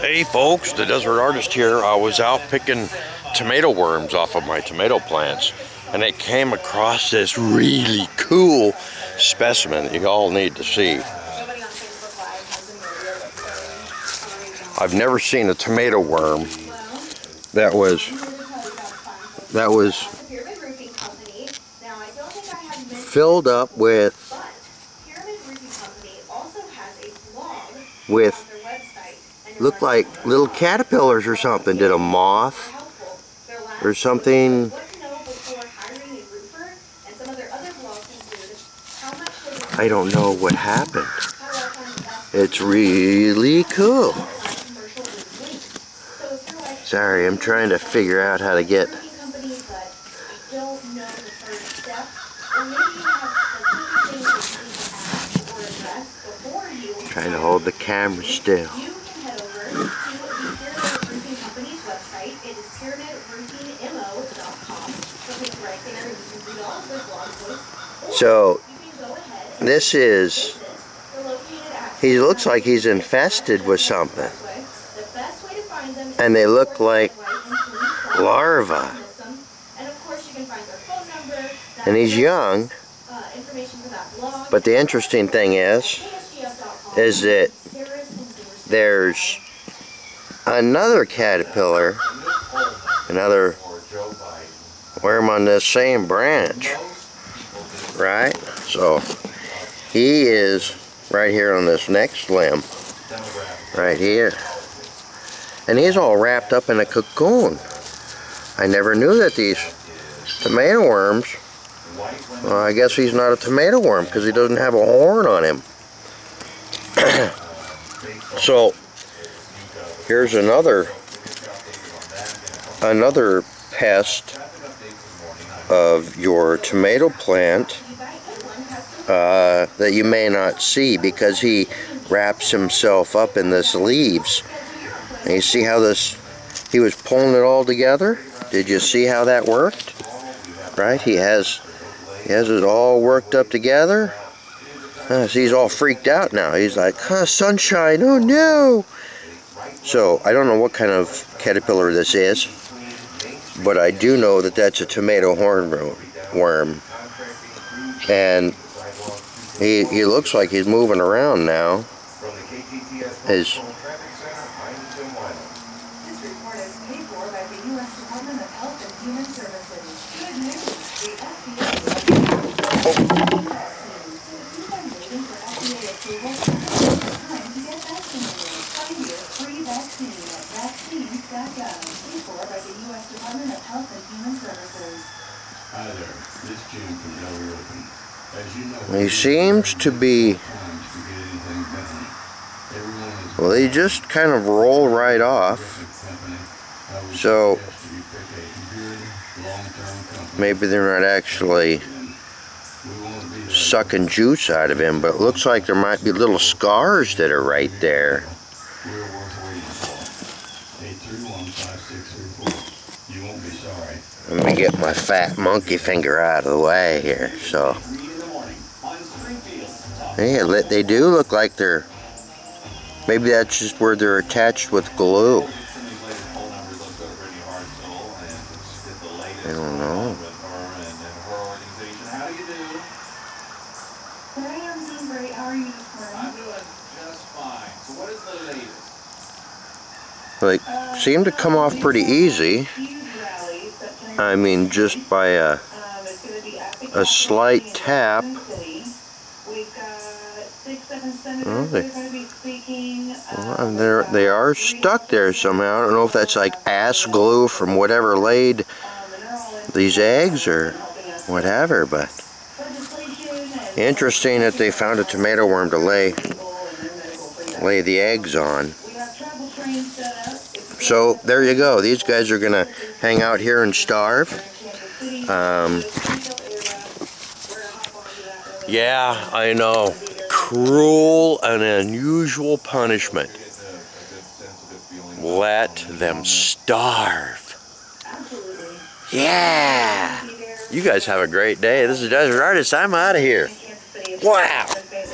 Hey folks, the Desert Artist here. I was out picking tomato worms off of my tomato plants and I came across this really cool specimen that you all need to see. I've never seen a tomato worm that was that was filled up with with looked like little caterpillars or something. Did a moth or something? I don't know what happened. It's really cool. Sorry, I'm trying to figure out how to get trying to hold the camera still. So this is, he looks like he's infested with something. And they look like larvae. And he's young. But the interesting thing is, is that there's another caterpillar, another worm on this same branch, right? So he is right here on this next limb, right here. And he's all wrapped up in a cocoon. I never knew that these tomato worms, well, I guess he's not a tomato worm because he doesn't have a horn on him. so here's another another pest of your tomato plant uh, that you may not see because he wraps himself up in this leaves. And you see how this, he was pulling it all together? Did you see how that worked? Right, he has, he has it all worked up together. Uh, so he's all freaked out now. He's like, huh, sunshine, oh no. So, I don't know what kind of caterpillar this is, but I do know that that's a tomato hornworm. And he, he looks like he's moving around now. His He seems to be, well, they just kind of roll right off. So, maybe they're not actually sucking juice out of him, but it looks like there might be little scars that are right there. Let me get my fat monkey finger out of the way here. So, yeah, they do look like they're. Maybe that's just where they're attached with glue. I don't know. Like, seem to come off pretty easy. I mean, just by a, a slight tap. Well, they, well, they're, they are stuck there somehow. I don't know if that's like ass glue from whatever laid these eggs or whatever, but interesting that they found a tomato worm to lay lay the eggs on. So there you go. These guys are going to hang out here and starve. Um, yeah, I know. Cruel and unusual punishment. Let them starve. Yeah. You guys have a great day. This is Desert Artist. I'm out of here. Wow.